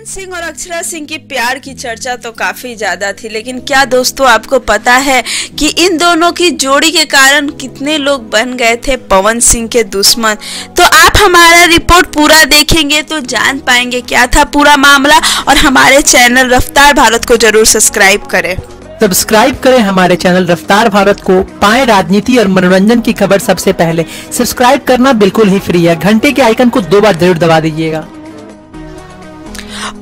पवन सिंह और अक्षरा सिंह की प्यार की चर्चा तो काफ़ी ज़्यादा थी, लेकिन क्या दोस्तों आपको पता है कि इन दोनों की जोड़ी के कारण कितने लोग बन गए थे पवन सिंह के दुश्मन? तो आप हमारा रिपोर्ट पूरा देखेंगे तो जान पाएँगे क्या था पूरा मामला और हमारे चैनल रफ्तार भारत को ज़रूर सब्सक्राइब करें। सब्सक्राइब करें हमारे चैनल रफ्तार भारत को, पाए राजनीति और मनोरंजन की खबर सबसे पहले। सब्सक्राइब करना बिल्कुल ही फ्री है, घंटे के आइकन को दो बार ज़रूर दबा दीजिएगा।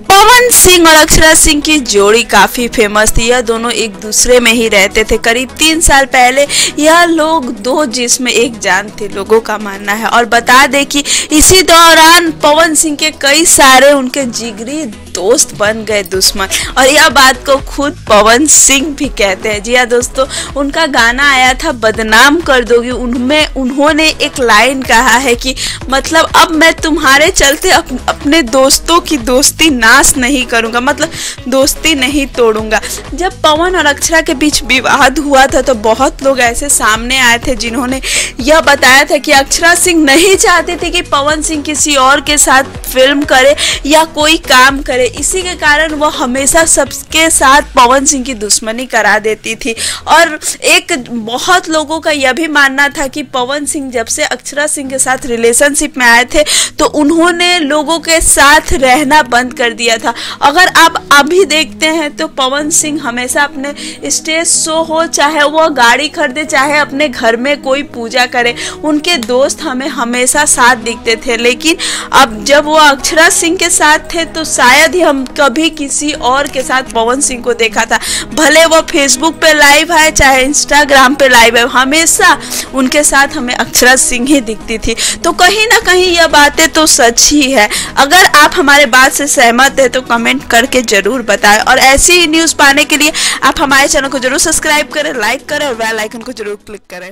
पवन सिंह और अक्षरा सिंह की जोड़ी काफ़ी फ़ेमस थी। यह दोनों एक दूसरे में ही रहते थे। करीब तीन साल पहले यह लोग दो जिसमें एक जान थे, लोगों का मानना है। और बता दे कि इसी दौरान पवन सिंह के कई सारे उनके जिगरी दोस्त बन गए दुश्मन। और यह बात को खुद पवन सिंह भी कहते हैं। जी हाँ दोस्तों उनका गाना आया था बदनाम कर दोगी। उनमें उन्होंने एक लाइन कहा है कि मतलब अब मैं तुम्हारे चलते अप, अपने दोस्तों की दोस्ती नाश नहीं करूँगा। मतलब दोस्ती नहीं तोड़ूँगा। जब पवन और अक्षरा के बीच विवाद हुआ था तो बहुत लोग ऐसे सामने आए थे जिन्होंने यह बताया था कि अक्षरा सिंह नहीं चाहते थे कि पवन सिंह किसी और के साथ फ़िल्म करे या कोई काम करे। इसी के कारण वो हमेशा सबके साथ पवन सिंह की दुश्मनी करा देती थी। और एक बहुत लोगों का यह भी मानना था कि पवन सिंह जब से अक्षरा सिंह के साथ रिलेशनशिप में आए थे तो उन्होंने लोगों के साथ रहना बंद कर दिया था। अगर आप अभी देखते हैं तो पवन सिंह हमेशा अपने स्टेज शो हो, चाहे वो गाड़ी खरीदे, चाहे अपने घर में कोई पूजा करे, उनके दोस्त हमें हमेशा साथ दिखते थे। लेकिन अब जब वो अक्षरा सिंह के साथ थे तो शायद ही हम कभी किसी और के साथ पवन सिंह को देखा था। भले वो फेसबुक पे लाइव है, चाहे इंस्टाग्राम पे लाइव है, हमेशा उनके साथ हमें अक्षरा सिंह ही दिखती थी। तो कहीं ना कहीं यह बातें तो सच ही है। अगर आप हमारे बात से सहमत है तो कमेंट करके ज़रूर बताएँ। और ऐसी न्यूज़ पाने के लिए आप हमारे चैनल को ज़रूर सब्सक्राइब करें लाइक करें और बेल आइकन को ज़रूर क्लिक करें।